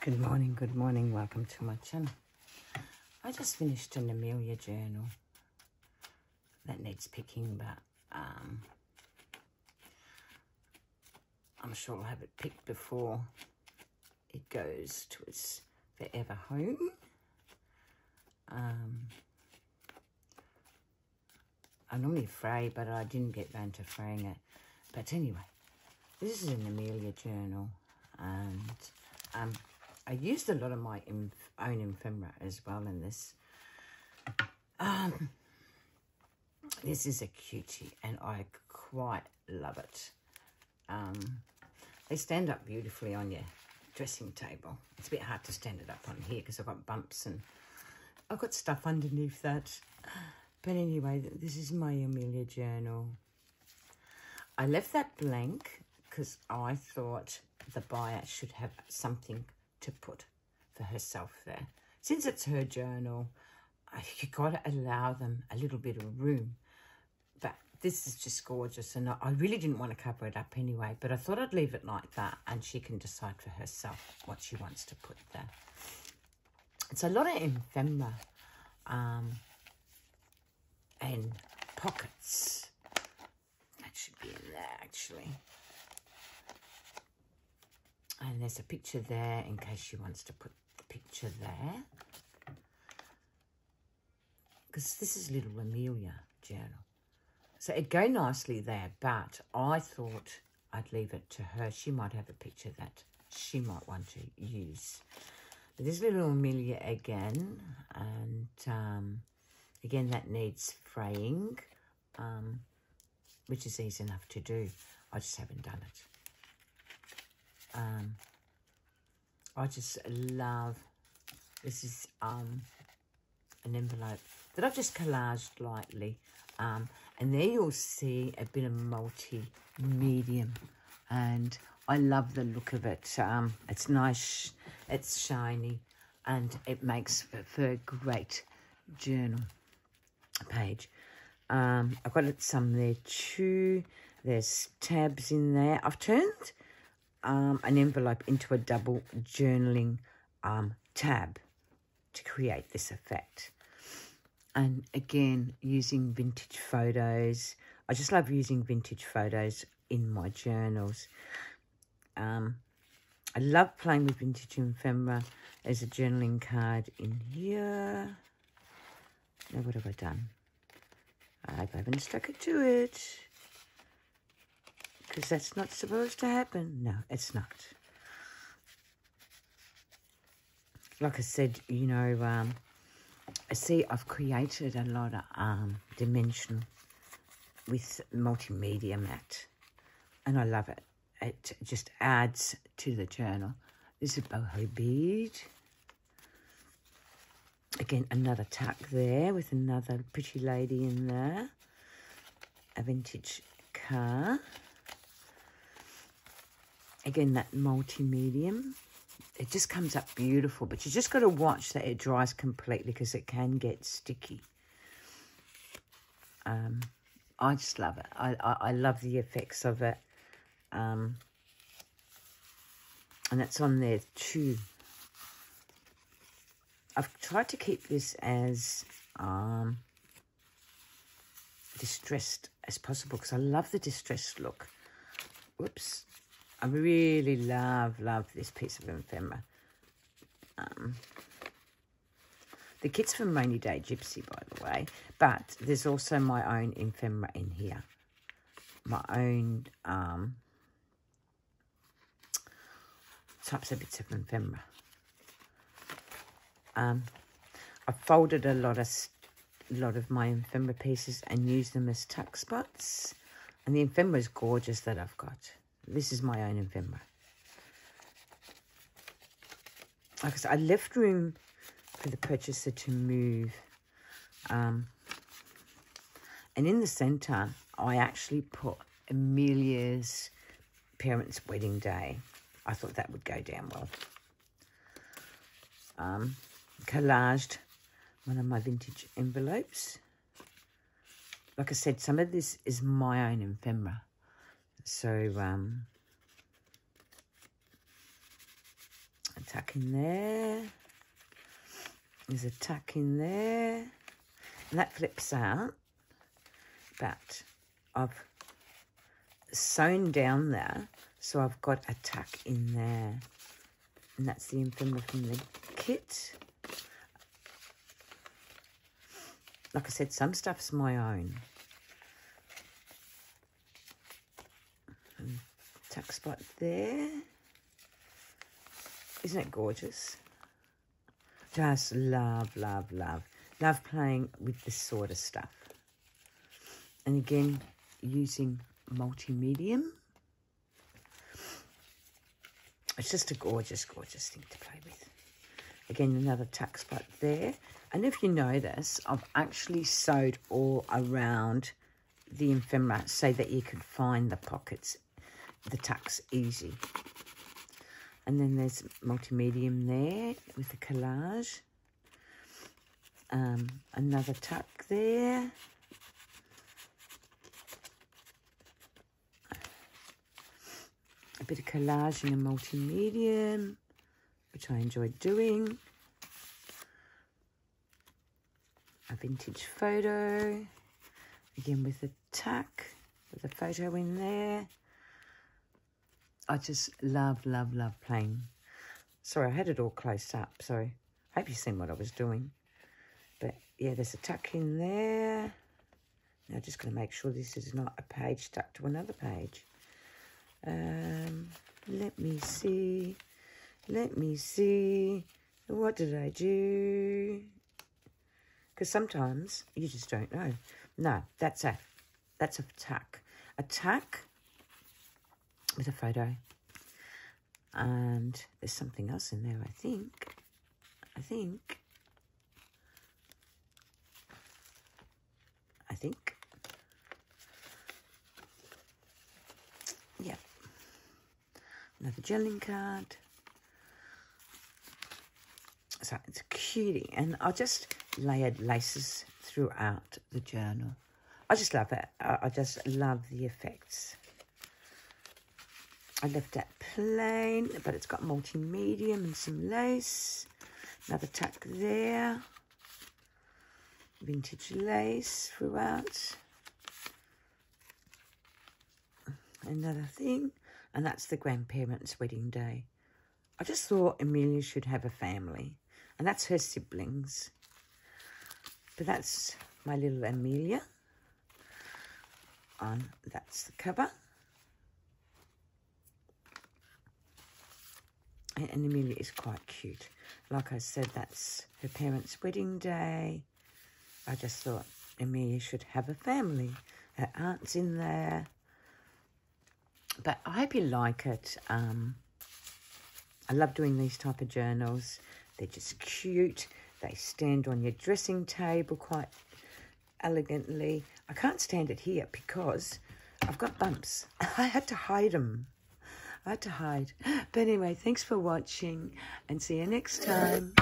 Good morning, good morning. Welcome to my channel. I just finished an Amelia journal that needs picking, but um, I'm sure I'll have it picked before it goes to its forever home. Um, I normally fray, but I didn't get round to fraying it. But anyway, this is an Amelia journal, and um, I used a lot of my inf own ephemera as well in this. Um, this is a cutie, and I quite love it. Um, they stand up beautifully on your dressing table. It's a bit hard to stand it up on here because I've got bumps and I've got stuff underneath that. But anyway, this is my Amelia journal. I left that blank because I thought the buyer should have something to put for herself there. Since it's her journal, you got to allow them a little bit of room. But this is just gorgeous, and I really didn't want to cover it up anyway, but I thought I'd leave it like that, and she can decide for herself what she wants to put there. It's a lot of ephemera um, and pockets. That should be in there, actually. And there's a picture there in case she wants to put the picture there. Because this is little Amelia journal. So it'd go nicely there, but I thought I'd leave it to her. She might have a picture that she might want to use. But this little Amelia again, and um, again that needs fraying, um, which is easy enough to do. I just haven't done it. Um, I just love, this is um, an envelope that I've just collaged lightly. Um, and there you'll see a bit of multi-medium. And I love the look of it. Um, it's nice, it's shiny, and it makes for a great journal page. Um, I've got some there too. There's tabs in there. I've turned um, an envelope into a double journaling um, tab to create this effect. And again, using vintage photos. I just love using vintage photos in my journals. Um, I love playing with vintage ephemera. as a journaling card in here. Now, what have I done? I haven't stuck it to it because that's not supposed to happen. No, it's not. Like I said, you know, um, I see I've created a lot of um, dimension with multi-medium matte, and I love it. It just adds to the journal. This is boho bead. Again, another tuck there with another pretty lady in there. A vintage car. Again, that multi-medium. It just comes up beautiful, but you just got to watch that it dries completely because it can get sticky. Um, I just love it. I, I, I love the effects of it. Um, and that's on there too. I've tried to keep this as um, distressed as possible because I love the distressed look. Whoops. I really love, love this piece of ephemera. Um, the kit's from Rainy Day Gypsy, by the way. But there's also my own ephemera in here. My own um, types of bits of ephemera. Um, I folded a lot of a lot of my ephemera pieces and used them as tuck spots. And the ephemera is gorgeous that I've got. This is my own ephemera. Like I said, I left room for the purchaser to move. Um, and in the centre, I actually put Amelia's parents' wedding day. I thought that would go down well. Um, collaged one of my vintage envelopes. Like I said, some of this is my own ephemera. So, um, tuck in there. There's a tuck in there. And that flips out. But I've sewn down there. So I've got a tuck in there. And that's the ephemera from the kit. Like I said, some stuff's my own. Tuck spot there. Isn't it gorgeous? Just love, love, love. Love playing with this sort of stuff. And again, using multi-medium. It's just a gorgeous, gorgeous thing to play with. Again, another tuck spot there. And if you notice, I've actually sewed all around the ephemera so that you can find the pockets, the tucks easy. And then there's multi-medium there with the collage. Um, another tuck there. A bit of collage in a multi-medium, which I enjoy doing. A vintage photo, again with a tuck, with a photo in there. I just love, love, love playing. Sorry, I had it all closed up. Sorry. I Hope you've seen what I was doing. But yeah, there's a tuck in there. Now just going to make sure this is not a page stuck to another page. Um, let me see. Let me see. What did I do? Because sometimes you just don't know. No, that's a that's a tuck. A tuck with a photo. And there's something else in there, I think. I think. I think. Yeah. Another gelling card. So it's cutie. And I just layered laces throughout the journal. I just love it. I just love the effects. I left that plain, but it's got multi-medium and some lace. Another tack there. Vintage lace throughout. Another thing, and that's the grandparents' wedding day. I just thought Amelia should have a family, and that's her siblings. But that's my little Amelia. And that's the cover. And Amelia is quite cute. Like I said, that's her parents' wedding day. I just thought Amelia should have a family. Her aunt's in there. But I hope you like it. Um, I love doing these type of journals. They're just cute. They stand on your dressing table quite elegantly. I can't stand it here because I've got bumps. I had to hide them. I had to hide. But anyway, thanks for watching and see you next time.